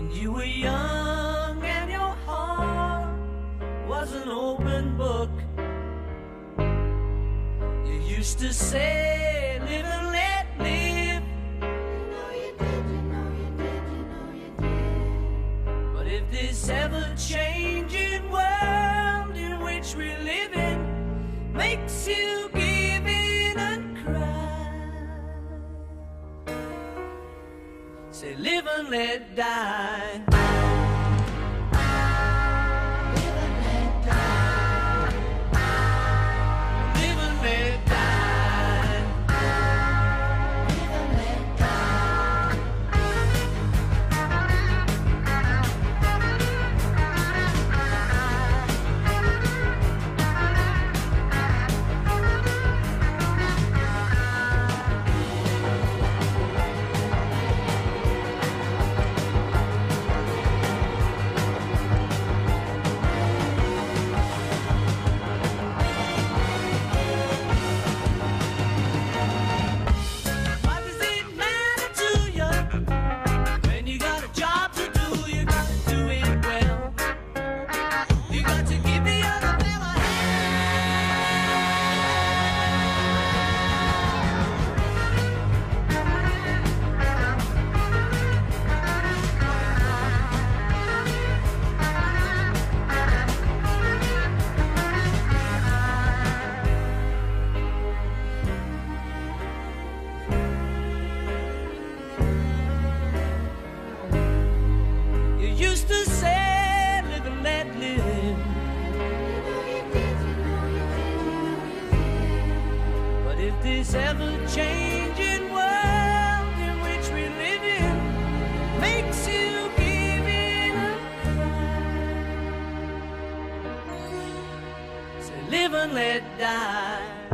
When you were young and your heart was an open book, you used to say, live and let live. You know you did, you know you did, you know you did. But if this ever changing world live and let die. This ever changing world in which we live in makes you give in say, live and let die.